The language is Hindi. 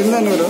ಸಿಂಧನೂರು